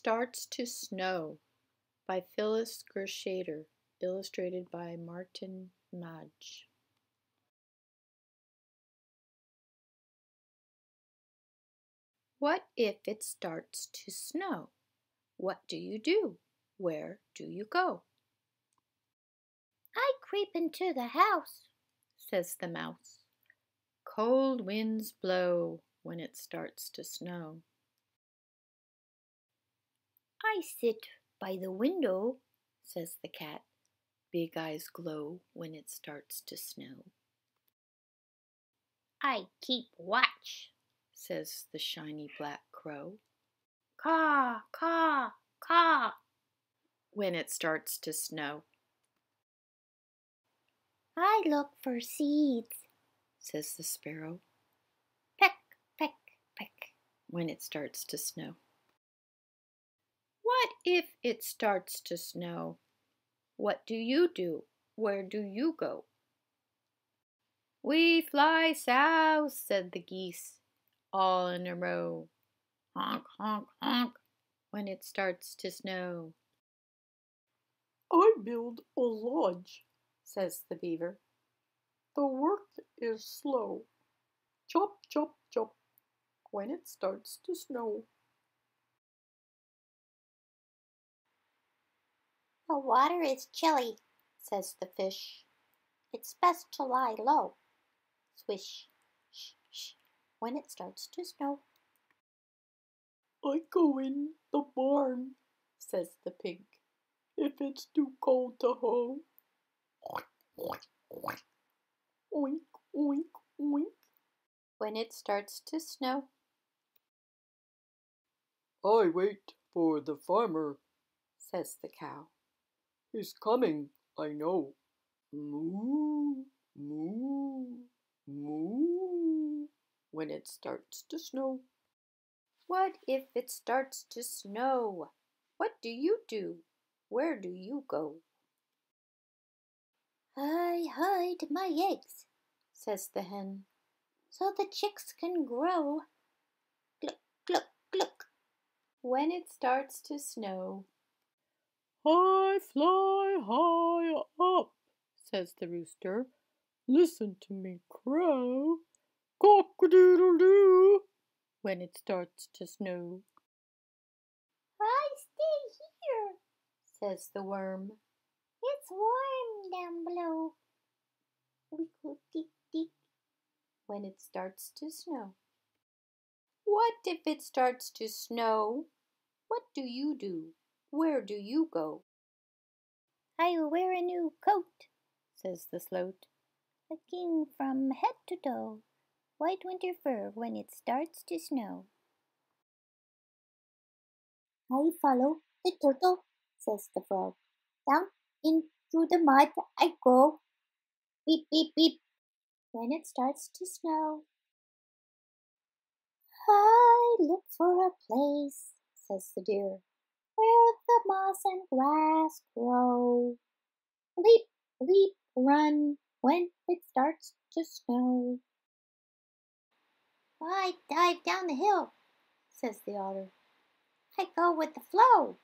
Starts to Snow by Phyllis Gershator, illustrated by Martin Matje. What if it starts to snow? What do you do? Where do you go? I creep into the house, says the mouse. Cold winds blow when it starts to snow. I sit by the window, says the cat. Big eyes glow when it starts to snow. I keep watch, says the shiny black crow. Caw, caw, caw, when it starts to snow. I look for seeds, says the sparrow. Peck, peck, peck, when it starts to snow. If it starts to snow? What do you do? Where do you go? We fly south, said the geese, all in a row. Honk, honk, honk, when it starts to snow. I build a lodge, says the beaver. The work is slow. Chop, chop, chop, when it starts to snow. The water is chilly, says the fish. It's best to lie low. Swish, sh, sh, when it starts to snow. I go in the barn, says the pig, if it's too cold to hoe. Oink, oink, oink. When it starts to snow. I wait for the farmer, says the cow. He's coming, I know. Moo, moo, moo, when it starts to snow. What if it starts to snow? What do you do? Where do you go? I hide my eggs, says the hen, so the chicks can grow. Gluck, gluck, gluck. When it starts to snow. I fly high up, says the rooster. Listen to me crow. Cock-a-doodle-doo, when it starts to snow. I stay here, says the worm. It's warm down below. Wickle tick tick, when it starts to snow. What if it starts to snow? What do you do? Where do you go? I wear a new coat, says the stoat. Looking from head to toe, white winter fur when it starts to snow. I follow the turtle, says the frog. Down into the mud I go. Beep, beep, beep, when it starts to snow. I look for a place, says the deer, where the moss and grass grow. Leap, leap, run when it starts to snow. I dive down the hill, says the otter. I go with the flow.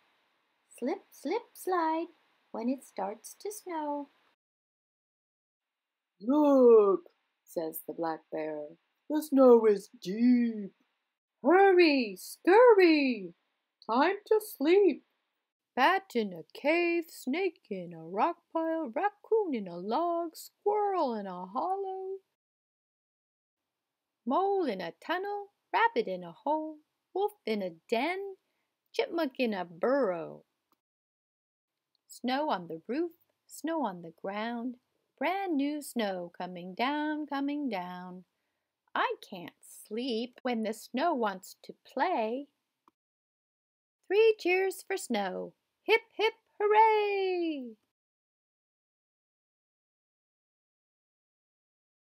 Slip, slip, slide when it starts to snow. Look, says the black bear, the snow is deep. Hurry, scurry, time to sleep. Bat in a cave, snake in a rock pile, raccoon in a log, squirrel in a hollow, mole in a tunnel, rabbit in a hole, wolf in a den, chipmunk in a burrow. Snow on the roof, snow on the ground, brand new snow coming down, coming down. I can't sleep when the snow wants to play. Three cheers for snow. Hip, hip, hooray!